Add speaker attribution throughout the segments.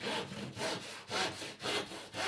Speaker 1: Ha ha ha!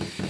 Speaker 1: Thank you.